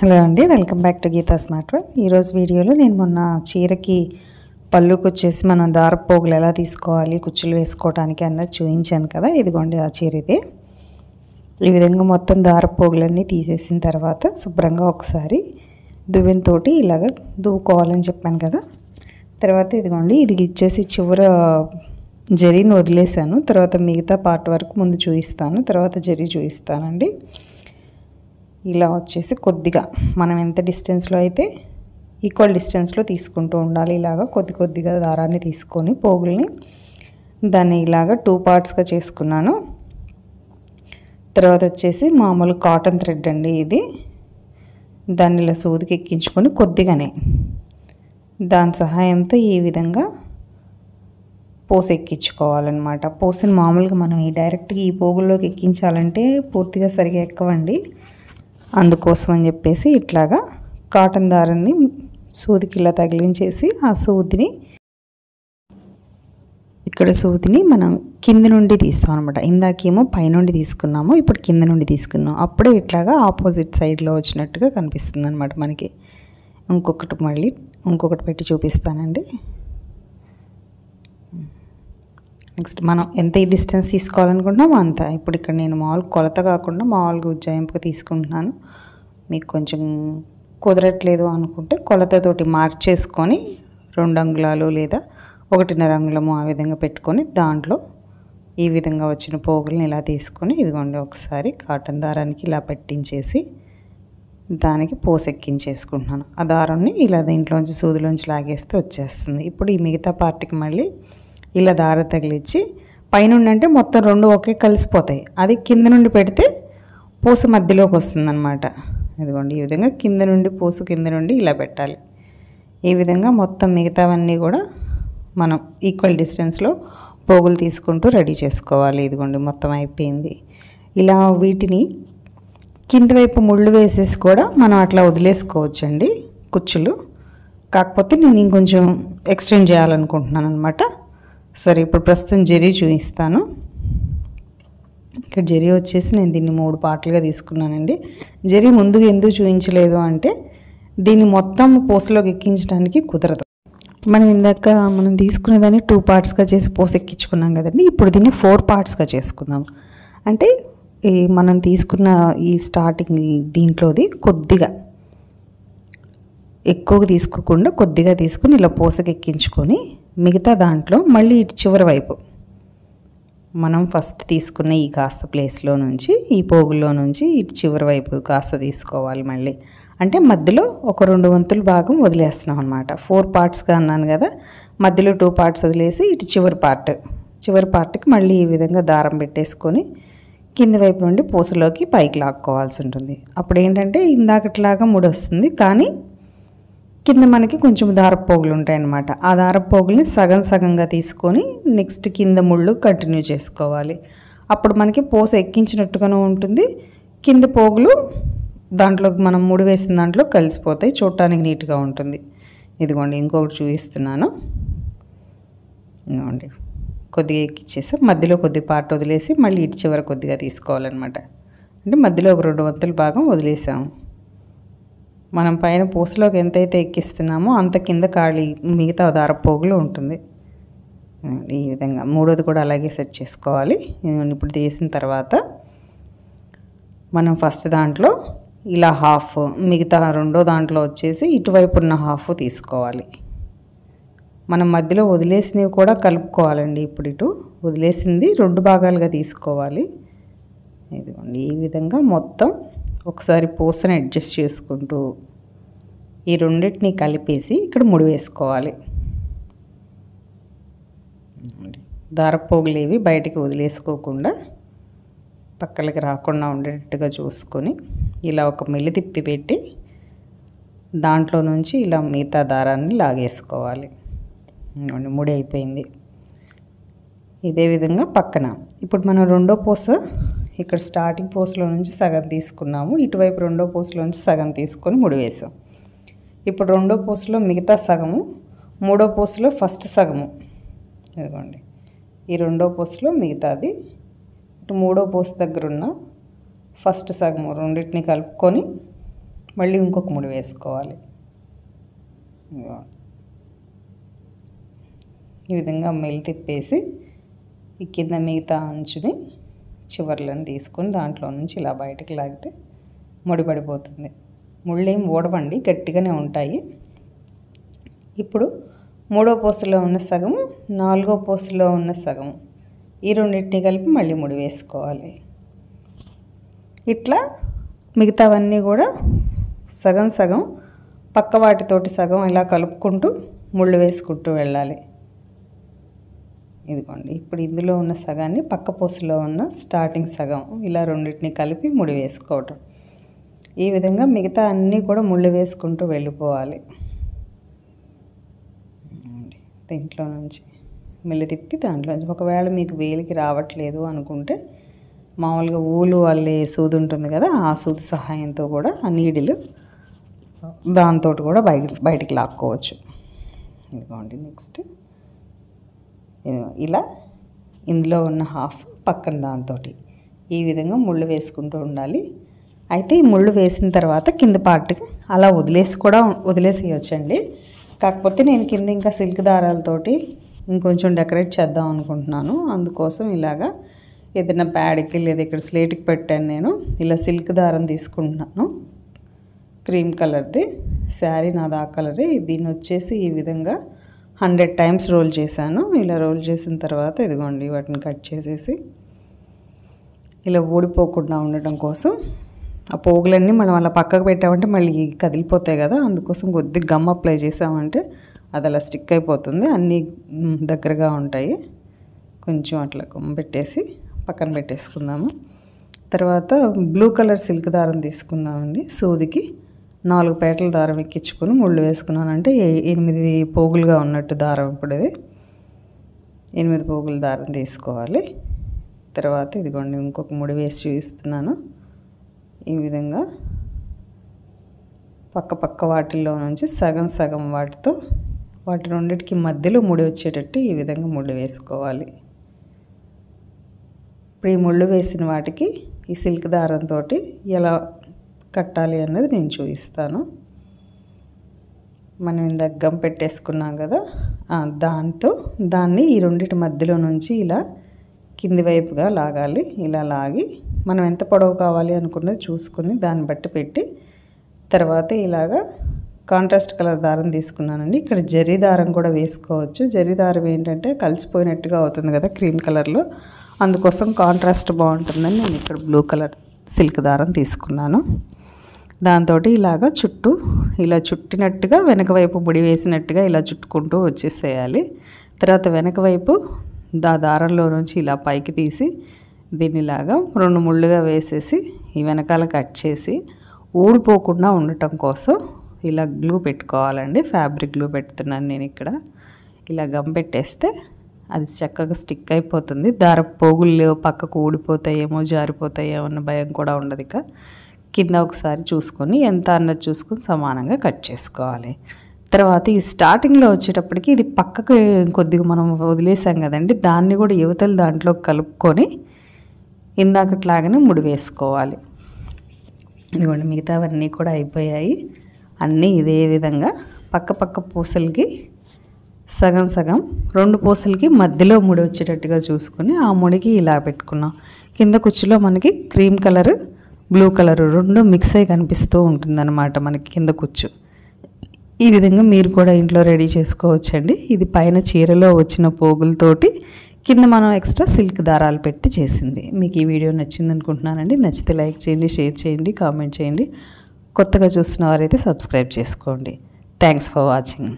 Hello అండి welcome back to Geeta smart work. ఈరోజు వీడియోలో నేను మొన్న చీరకి పళ్ళుకి వచ్చేసి మనం దారపు పోగులు ఎలా తీసుకోవాలి కుచ్చులు వేసుకోవడానికి అన్నది చూపించాను కదా ఇదిగోండి ఆ చీర ఇదే. ఈ విధంగా మొత్తం దారపు పోగులన్నీ తీసేసిన తర్వాత శుభ్రంగా ఒకసారి దువ్వెనతోటి ఇలాగ దువ్వుకోవాలని చెప్పాను కదా. తర్వాత ఇదిగోండి ఇది ఇచ్చేసి చివర జరీని వదిలేశాను తర్వాత మిగతా పార్ట్ వరకు ముందు చూపిస్తాను తర్వాత జరీ చూపిస్తానండి ఇలా వచ్చేసి కొద్దిగా మనం ఎంత డిస్టెన్స్లో అయితే ఈక్వల్ డిస్టెన్స్లో తీసుకుంటూ ఉండాలి ఇలాగా కొద్ది కొద్దిగా దారాన్ని తీసుకొని పోగుల్ని దాన్ని ఇలాగా టూ పార్ట్స్గా చేసుకున్నాను. తర్వాత వచ్చేసి మామూలు కాటన్ థ్రెడ్ అండి ఇది. దాన్ని ఇలా సూదికి ఎక్కించుకొని కొద్దిగానే దాని సహాయంతో ఈ విధంగా పోసి ఎక్కించుకోవాలన్నమాట. పోసిన మామూలుగా మనం ఈ డైరెక్ట్గా ఈ పోగుల్లోకి ఎక్కించాలంటే పూర్తిగా సరిగా ఎక్కవండి. అందుకోసం అని చెప్పేసి ఇట్లాగా కాటన్ దారాన్ని సూదికి ఇలా తగిలించేసి ఆ సూదిని ఇక్కడ సూదిని మనం కింద నుండి తీస్తాం అనమాట ఇందాకేమో పైనుండి తీసుకున్నాము ఇప్పుడు కింద నుండి తీసుకున్నాం. అప్పుడే ఇట్లాగా ఆపోజిట్ సైడ్లో వచ్చినట్టుగా కనిపిస్తుంది అనమాట మనకి. ఇంకొకటి మళ్ళీ ఇంకొకటి పెట్టి చూపిస్తానండి. నెక్స్ట్ మనం ఎంత ఈ డిస్టెన్స్ తీసుకోవాలనుకుంటున్నామో అంత. ఇప్పుడు ఇక్కడ నేను మామూలు కొలత కాకుండా మామూలుగా ఉజ్జాయింపుగా తీసుకుంటున్నాను. మీకు కొంచెం కుదరట్లేదు అనుకుంటే కొలతతోటి మార్చేసుకొని రెండు అంగుళాలు లేదా ఒకటిన్నర అంగుళము ఆ విధంగా పెట్టుకొని దాంట్లో ఈ విధంగా వచ్చిన పోగుల్ని ఇలా తీసుకొని ఇదిగోండి ఒకసారి కాటన్ దారానికి ఇలా పెట్టించేసి దానికి పోసెక్కించేసుకుంటున్నాను. ఆ దారాన్ని ఇలా దీంట్లోంచి సూదిలోంచి లాగేస్తే వచ్చేస్తుంది. ఇప్పుడు ఈ మిగతా పార్టీకి మళ్ళీ ఇలా దార తగిలిచ్చి పైనుండి అంటే మొత్తం రెండు ఒకే కలిసిపోతాయి. అది కింద నుండి పెడితే పూస మధ్యలోకి వస్తుందన్నమాట. ఇదిగోండి ఈ విధంగా కింద నుండి పూస కింద నుండి ఇలా పెట్టాలి. ఈ విధంగా మొత్తం మిగతావన్నీ కూడా మనం ఈక్వల్ డిస్టెన్స్లో పోగులు తీసుకుంటూ రెడీ చేసుకోవాలి. ఇదిగోండి మొత్తం అయిపోయింది. ఇలా వీటిని కింద వైపు ముళ్ళు వేసేసి కూడా మనం అట్లా వదిలేసుకోవచ్చండి కుచ్చులు. కాకపోతే నేను ఇంకొంచెం ఎక్స్టెండ్ చేయాలనుకుంటున్నాను అనమాట సరే ఇప్పుడు ప్రస్తుతం జెరీ చూపిస్తాను. ఇక్కడ జెరీ వచ్చేసి నేను దీన్ని మూడు పార్ట్లుగా తీసుకున్నానండి. జెరీ ముందుగా ఎందుకు చూపించలేదు అంటే దీన్ని మొత్తం పూసలోకి ఎక్కించడానికి కుదరదు. మనం ఇందాక మనం తీసుకునే దాన్ని టూ పార్ట్స్గా చేసి పోస ఎక్కించుకున్నాం కదండి. ఇప్పుడు దీన్ని ఫోర్ పార్ట్స్గా చేసుకుందాం. అంటే ఈ మనం తీసుకున్న ఈ స్టార్టింగ్ దీంట్లోది కొద్దిగా ఎక్కువగా తీసుకోకుండా కొద్దిగా తీసుకుని ఇలా పోసకెక్కించుకొని మిగతా దాంట్లో మళ్ళీ ఇటు చివరి వైపు. మనం ఫస్ట్ తీసుకున్న ఈ కాస్త ప్లేస్లో నుంచి ఈ పోగుల్లో నుంచి ఇటు చివరి వైపు కాస్త తీసుకోవాలి మళ్ళీ. అంటే మధ్యలో ఒక రెండు వంతుల భాగం వదిలేస్తున్నాం అనమాట ఫోర్ పార్ట్స్గా అన్నాను కదా మధ్యలో టూ పార్ట్స్ వదిలేసి ఇటు చివరి పార్ట్ చివరి పార్ట్కి మళ్ళీ ఈ విధంగా దారం పెట్టేసుకొని కింది వైపు నుండి పూసలోకి పైకి లాక్కోవాల్సి ఉంటుంది. అప్పుడు ఏంటంటే ఇందాకట్లాగా ముడి వస్తుంది కానీ కింద మనకి కొంచెం దారపోగులు ఉంటాయి అన్నమాట ఆ దారపోగుల్ని సగం సగంగా తీసుకొని నెక్స్ట్ కింద ముళ్ళు కంటిన్యూ చేసుకోవాలి. అప్పుడు మనకి పూస ఎక్కించినట్టుగానే ఉంటుంది. కింద పోగులు దాంట్లో మనం ముడి వేసిన దాంట్లో కలిసిపోతాయి. చూడటానికి నీట్గా ఉంటుంది. ఇదిగోండి ఇంకొకటి చూపిస్తున్నాను. ఇదిగోండి కొద్దిగా ఎక్కిచ్చేసి. మధ్యలో కొద్ది పార్ట్ వదిలేసి మళ్ళీ ఇటు చివర కొద్దిగా తీసుకోవాలన్నమాట. అంటే మధ్యలో ఒక రెండు వంతుల భాగం వదిలేసాము. మనం పైన పూసలోకి ఎంతైతే ఎక్కిస్తున్నామో అంత కింద ఖాళీ మిగతా దారపోగులు ఉంటుంది. ఈ విధంగా మూడోది కూడా అలాగే సెట్ చేసుకోవాలి. ఇప్పుడు తీసిన తర్వాత మనం ఫస్ట్ దాంట్లో ఇలా హాఫ్ మిగతా రెండో దాంట్లో వచ్చేసి ఇటువైపు ఉన్న హాఫ్ తీసుకోవాలి. మనం మధ్యలో వదిలేసినవి కూడా కలుపుకోవాలండి ఇప్పుడు ఇటు. వదిలేసింది రెండు భాగాలుగా తీసుకోవాలి. ఇదిగోండి ఈ విధంగా మొత్తం ఒకసారి పూసను అడ్జస్ట్ చేసుకుంటూ ఈ రెండింటిని కలిపేసి ఇక్కడ ముడి వేసుకోవాలి. దారపోగులేవి బయటికి వదిలేసుకోకుండా పక్కలకి రాకుండా ఉండేటట్టుగా చూసుకొని ఇలా ఒక మెల్లి తిప్పి పెట్టి దాంట్లో నుంచి ఇలా మిగతా దారాన్ని లాగేసుకోవాలి. ముడి అయిపోయింది. ఇదే విధంగా పక్కన. ఇప్పుడు మనం రెండో పూస ఇక్కడ స్టార్టింగ్ పోస్టులో నుంచి సగం తీసుకున్నాము. ఇటువైపు రెండో పోస్టులో నుంచి సగం తీసుకొని ముడి వేసాం ఇప్పుడు రెండో పోస్టులో మిగతా సగము మూడో పోస్టులో ఫస్ట్ సగము. ఇదిగోండి. ఈ రెండో పోస్టులో మిగతాది ఇటు మూడో పోస్ట్ దగ్గర ఉన్న ఫస్ట్ సగము రెండింటిని కలుపుకొని మళ్ళీ ఇంకొక ముడి వేసుకోవాలి. ఈ విధంగా మెల్లి తిప్పేసి ఈ కింద మిగతా అంచుని చివర్లను తీసుకొని దాంట్లో నుంచి ఇలా బయటకు లాగితే ముడిపడిపోతుంది. ముళ్ళేం ఊడవండి గట్టిగానే ఉంటాయి. ఇప్పుడు మూడో పోసులో ఉన్న సగము నాలుగో పోసులో ఉన్న సగము ఈ రెండింటిని కలిపి మళ్ళీ ముడి వేసుకోవాలి. ఇట్లా మిగతావన్నీ కూడా సగం సగం పక్క వాటితోటి సగం ఇలా కలుపుకుంటూ ముళ్ళు వేసుకుంటూ వెళ్ళాలి. ఇదిగోండి ఇప్పుడు ఇందులో ఉన్న సగాన్ని పక్క పూసలో ఉన్న స్టార్టింగ్ సగం ఇలా రెండింటిని కలిపి ముడి వేసుకోవటం. ఈ విధంగా మిగతా అన్నీ కూడా ముళ్ళు వేసుకుంటూ వెళ్ళిపోవాలి. దీంట్లో నుంచి మిల్లు తిప్పి దాంట్లో నుంచి ఒకవేళ మీకు వేలికి రావట్లేదు అనుకుంటే మామూలుగా ఊలు అల్లే సూది ఉంటుంది కదా ఆ సూది సహాయంతో కూడా ఆ నీడిలు దాంతో కూడా బయట బయటికి లాక్కోవచ్చు. ఇదిగోండి నెక్స్ట్. ఇలా ఇందులో ఉన్న హాఫ్ పక్కన దాంతో ఈ విధంగా ముళ్ళు వేసుకుంటూ ఉండాలి. అయితే ఈ ముళ్ళు వేసిన తర్వాత కింద పార్ట్కి అలా వదిలేసి కూడా వదిలేసేయచ్చండి. కాకపోతే నేను కింద ఇంకా సిల్క్ దారాలతోటి ఇంకొంచెం డెకరేట్ చేద్దాం అనుకుంటున్నాను. అందుకోసం ఇలాగా ఏదైనా ప్యాడ్కి లేదా ఇక్కడ స్లేట్కి పెట్టాను నేను. ఇలా సిల్క్ దారం తీసుకుంటున్నాను. క్రీమ్ కలర్ది శారీ నాది ఆ కలరే. దీన్ని వచ్చేసి ఈ విధంగా హండ్రెడ్ టైమ్స్ రోల్ చేశాను. ఇలా రోల్ చేసిన తర్వాత ఇదిగోండి వాటిని కట్ చేసేసి ఇలా ఊడిపోకుండా ఉండటం కోసం ఆ పోగులన్నీ మనం అలా పక్కకు పెట్టామంటే మళ్ళీ కదిలిపోతాయి కదా అందుకోసం కొద్దిగా గమ్ అప్లై చేసామంటే అది అలా స్టిక్ అయిపోతుంది. అన్నీ దగ్గరగా ఉంటాయి. కొంచెం అట్లా గమ్ పెట్టేసి పక్కన పెట్టేసుకుందాము. తర్వాత బ్లూ కలర్ సిల్క్ దారం తీసుకుందామండి. సూదికి నాలుగు పేటల దారం ఎక్కించుకొని ముళ్ళు వేసుకున్నానంటే ఎనిమిది పోగులుగా ఉన్నట్టు దారం ఇప్పుడు ఇది. ఎనిమిది పోగుల దారం తీసుకోవాలి. తర్వాత ఇదిగోండి ఇంకొక ముడి వేసి చూపిస్తున్నాను. ఈ విధంగా పక్క పక్క వాటిల్లో నుంచి సగం సగం వాటితో వాటి రెండింటికి మధ్యలో ముడి వచ్చేటట్టు ఈ విధంగా ముళ్ళు వేసుకోవాలి. ఇప్పుడు ఈ ముళ్ళు వేసిన వాటికి ఈ సిల్క్ దారంతో ఎలా కట్టాలి అన్నది నేను చూపిస్తాను. మనం ఇందాక గమ్ పెట్టేసుకున్నాం కదా దాంతో దాన్ని ఈ రెండిటి మధ్యలో నుంచి ఇలా కింది వైపుగా లాగాలి. ఇలా లాగి మనం ఎంత పొడవు కావాలి అనుకున్నది చూసుకుని దాన్ని బట్టి పెట్టి తర్వాత ఇలాగా కాంట్రాస్ట్ కలర్ దారం తీసుకున్నానండి. ఇక్కడ జరీ దారం కూడా వేసుకోవచ్చు. జరీ దారం ఏంటంటే కలిసిపోయినట్టుగా అవుతుంది కదా క్రీమ్ కలర్లో. అందుకోసం కాంట్రాస్ట్ బాగుంటుందని నేను ఇక్కడ బ్లూ కలర్ సిల్క్ దారం తీసుకున్నాను. దాంతో ఇలాగా చుట్టూ ఇలా చుట్టినట్టుగా వెనక వైపు ముడి వేసినట్టుగా ఇలా చుట్టుకుంటూ వచ్చేసేయాలి. తర్వాత వెనక వైపు దా దారంలో నుంచి ఇలా పైకి తీసి దీనిలాగా రెండు ముళ్ళుగా వేసేసి ఈ వెనకాల కట్ చేసి ఊడిపోకుండా ఉండటం కోసం ఇలా గ్లూ పెట్టుకోవాలండి. ఫ్యాబ్రిక్ గ్లూ పెడుతున్నాను నేను ఇక్కడ. ఇలా గమ్ పెట్టేస్తే అది చక్కగా స్టిక్ అయిపోతుంది. దార పోగులు పక్కకు ఊడిపోతాయేమో జారిపోతాయేమో అన్న భయం కూడా ఉండదు ఇక. కింద ఒకసారి చూసుకొని ఎంత అన్నది చూసుకొని సమానంగా కట్ చేసుకోవాలి. తర్వాత ఈ స్టార్టింగ్లో వచ్చేటప్పటికి ఇది పక్కకు కొద్దిగా మనం వదిలేసాం కదండి దాన్ని కూడా యువతలు దాంట్లో కలుపుకొని ఇందాకట్లాగానే ముడి వేసుకోవాలి. ఇదిగోండి మిగతావన్నీ కూడా అయిపోయాయి. అన్నీ ఇదే విధంగా పక్క పక్క పూసలకి సగం సగం రెండు పూసలకి మధ్యలో ముడి వచ్చేటట్టుగా చూసుకొని ఆ ముడికి ఇలా పెట్టుకున్నాం. కింద కుచ్చులో మనకి క్రీమ్ కలర్ బ్లూ కలర్ రెండు మిక్స్ అయి కనిపిస్తూ ఉంటుందన్నమాట మనకి కింద కుచ్చు ఈ విధంగా మీరు కూడా ఇంట్లో రెడీ చేసుకోవచ్చండి. ఇది పైన చీరలో వచ్చిన పోగులతోటి కింద మనం ఎక్స్ట్రా సిల్క్ దారాలు పెట్టి చేసింది. మీకు ఈ వీడియో నచ్చింది అనుకుంటున్నానండి. నచ్చితే లైక్ చేయండి షేర్ చేయండి కామెంట్ చేయండి. కొత్తగా చూస్తున్న వారైతే సబ్స్క్రైబ్ చేసుకోండి. Thanks for watching.